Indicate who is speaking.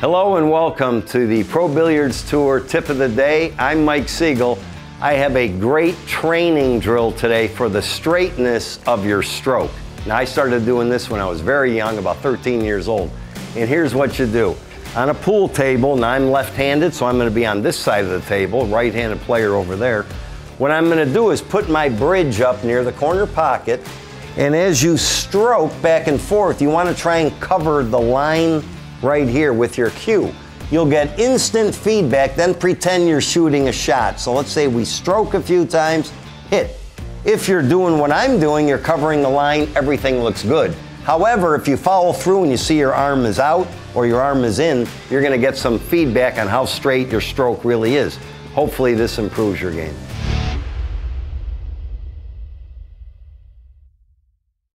Speaker 1: Hello and welcome to the Pro Billiards Tour tip of the day. I'm Mike Sigel. I have a great training drill today for the straightness of your stroke. Now, I started doing this when I was very young, about 13 years old. And here's what you do. On a pool table, now I'm left-handed, so I'm gonna be on this side of the table, right-handed player over there. What I'm gonna do is put my bridge up near the corner pocket, and as you stroke back and forth, you wanna try and cover the line right here with your cue. You'll get instant feedback, then pretend you're shooting a shot. So let's say we stroke a few times, hit. If you're doing what I'm doing, you're covering the line, everything looks good. However, if you follow through and you see your arm is out or your arm is in, you're gonna get some feedback on how straight your stroke really is. Hopefully this improves your game.